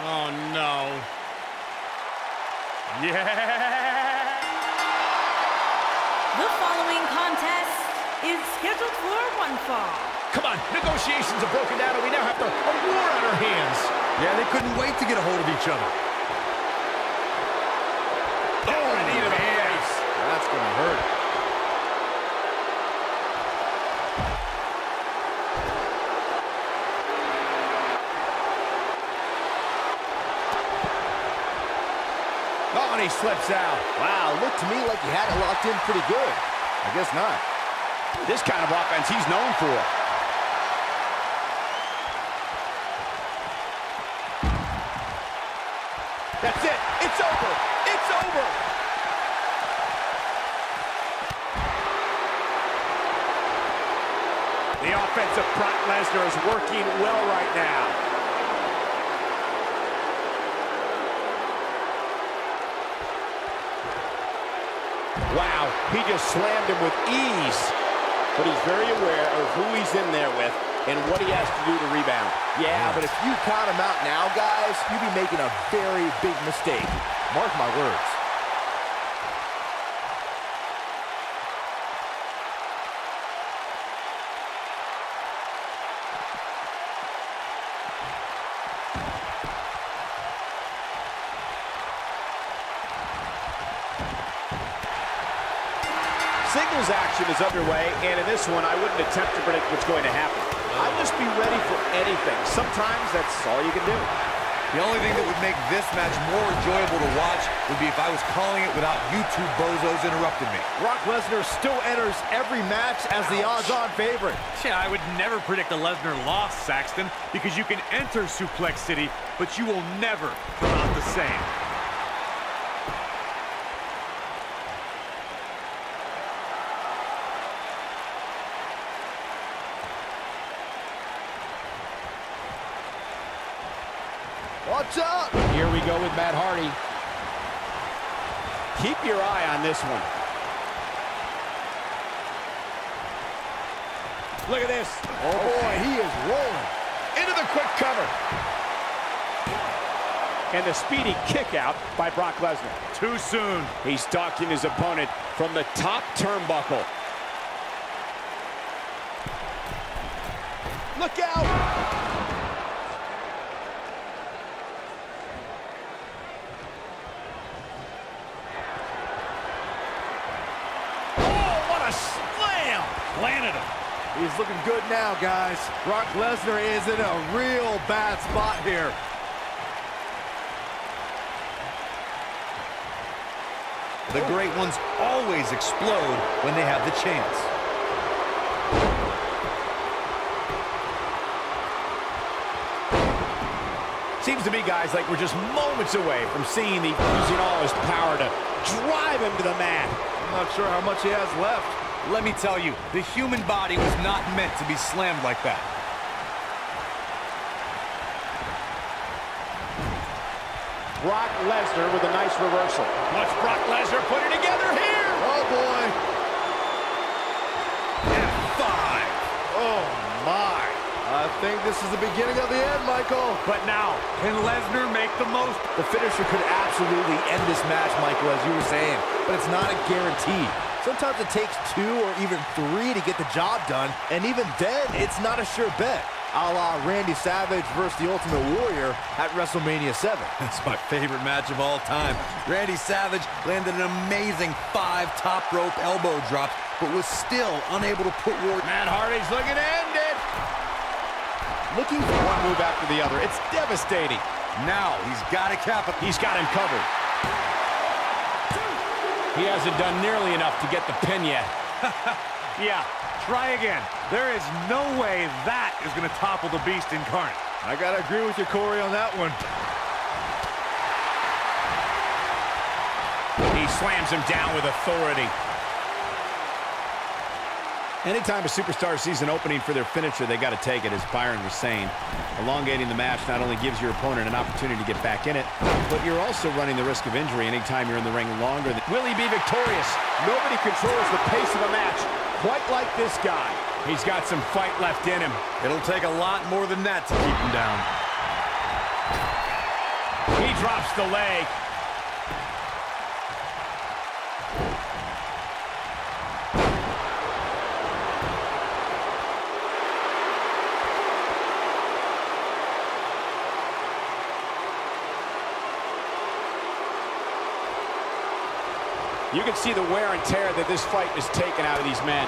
Oh, no. Yeah! The following contest is scheduled for one fall. Come on, negotiations have broken down and we now have the, a war on our hands. Yeah, they couldn't wait to get a hold of each other. Oh, knee to the face. That's going to hurt. And he slips out. Wow, looked to me like he had it locked in pretty good. I guess not. This kind of offense he's known for. That's it. It's over. It's over. The offense of Brock Lesnar is working well right now. Wow, he just slammed him with ease. But he's very aware of who he's in there with and what he has to do to rebound. Yeah, but if you count him out now, guys, you'd be making a very big mistake. Mark my words. Singles action is underway, and in this one, I wouldn't attempt to predict what's going to happen. I'd just be ready for anything. Sometimes that's all you can do. The only thing that would make this match more enjoyable to watch would be if I was calling it without you two bozos interrupting me. Brock Lesnar still enters every match as the odds-on favorite. Yeah, I would never predict a Lesnar loss, Saxton, because you can enter Suplex City, but you will never come out the same. Watch out! Here we go with Matt Hardy. Keep your eye on this one. Look at this. Oh, boy, he is rolling. Into the quick cover. And the speedy kick out by Brock Lesnar. Too soon. He's stalking his opponent from the top turnbuckle. Look out! Oh, what a slam! Planted him. He's looking good now, guys. Brock Lesnar is in a real bad spot here. The great ones always explode when they have the chance. Seems to me, guys, like we're just moments away from seeing the using all his power to drive him to the mat. I'm not sure how much he has left. Let me tell you, the human body was not meant to be slammed like that. Brock Lesnar with a nice reversal. Watch Brock Lesnar put it together here. Oh, boy. F5. Oh, my. I think this is the beginning of the end, Michael. But now, can Lesnar make the most? The finisher could absolutely end this match, Michael, as you were saying, but it's not a guarantee. Sometimes it takes two or even three to get the job done, and even then, it's not a sure bet. A la Randy Savage versus The Ultimate Warrior at WrestleMania 7. That's my favorite match of all time. Randy Savage landed an amazing five top rope elbow drops, but was still unable to put Ward. Matt Hardy's looking to end it. Looking for one move after the other. It's devastating. Now he's got to cap it. He's got him covered. He hasn't done nearly enough to get the pin yet. Yeah, try again. There is no way that is going to topple the beast incarnate. I got to agree with you, Corey, on that one. He slams him down with authority. Anytime a superstar sees an opening for their finisher, they got to take it, as Byron was saying. Elongating the match not only gives your opponent an opportunity to get back in it, but you're also running the risk of injury anytime you're in the ring longer. Than... Will he be victorious? Nobody controls the pace of a match quite like this guy. He's got some fight left in him. It'll take a lot more than that to keep him down. He drops the leg. You can see the wear and tear that this fight has taken out of these men.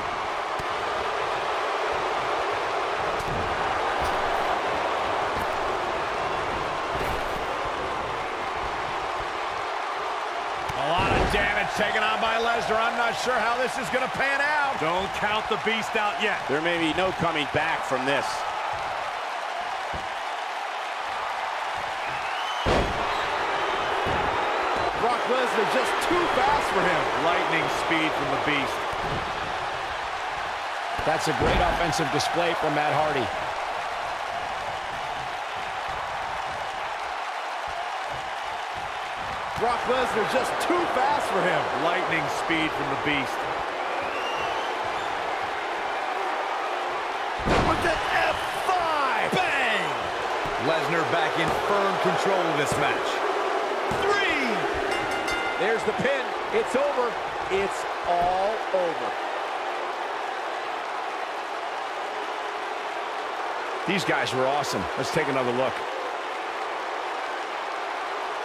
A lot of damage taken on by Lesnar. I'm not sure how this is going to pan out. Don't count the beast out yet. There may be no coming back from this. Brock Lesnar just too fast for him. Lightning speed from the beast. That's a great offensive display from Matt Hardy. Brock Lesnar just too fast for him. Lightning speed from the beast. With the F5. Bang! Lesnar back in firm control of this match. Three. There's the pin. It's over. It's all over. These guys were awesome. Let's take another look.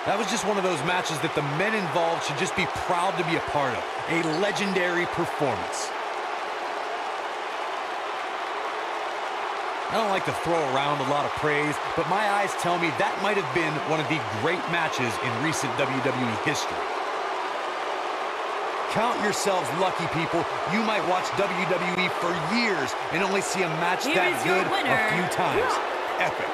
That was just one of those matches that the men involved should just be proud to be a part of. A legendary performance. I don't like to throw around a lot of praise, but my eyes tell me that might have been one of the great matches in recent WWE history. Count yourselves lucky, people. You might watch WWE for years and only see a match Here that good winner, a few times. Epic.